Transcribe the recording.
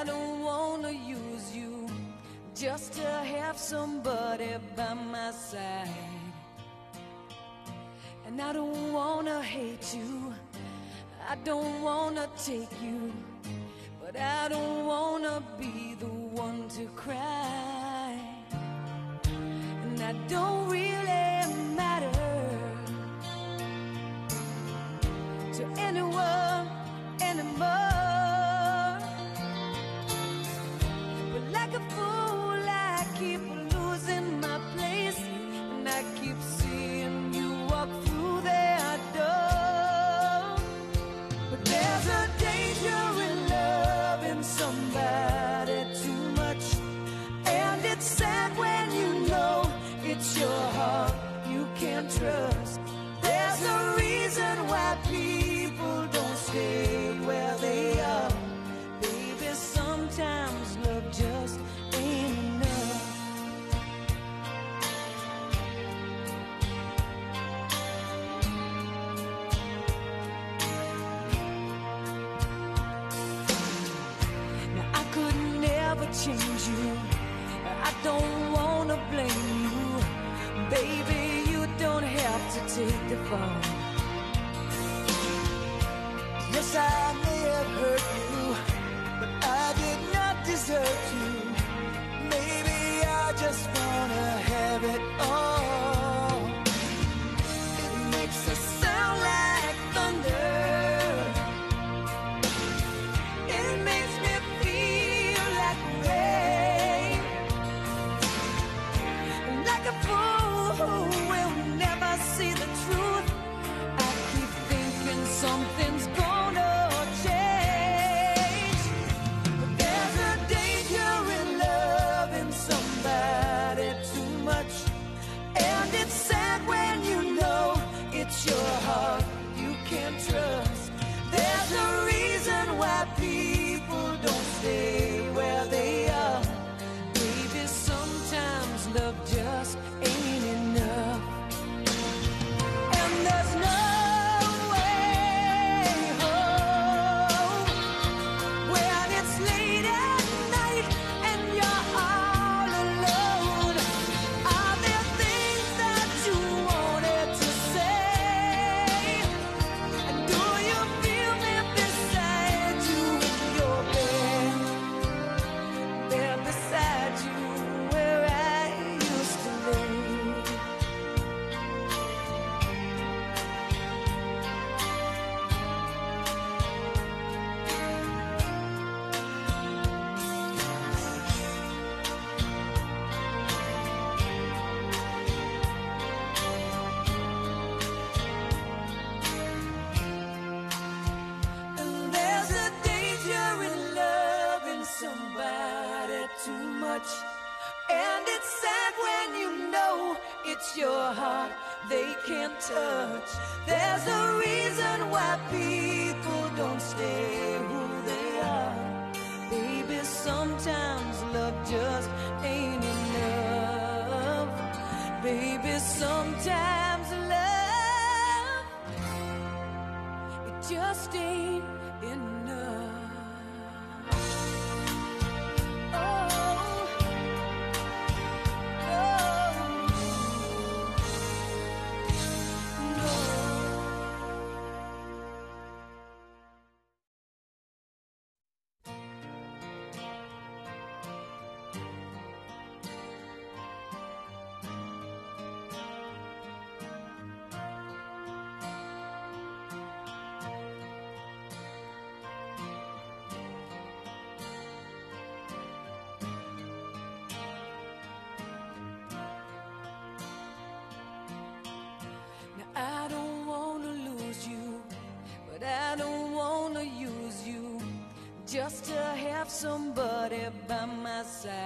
I don't wanna use you just to have somebody by my side. And I don't wanna hate you, I don't wanna take you, but I don't wanna be the one to cry. And I don't really change you. I don't wanna blame you. Baby, you don't have to take the fall. Yes, I may have hurt you, but I did not deserve you. it's your heart they can't touch. There's a reason why people don't stay who they are. Baby, sometimes love just ain't enough. Baby, sometimes love it just ain't. somebody by my side.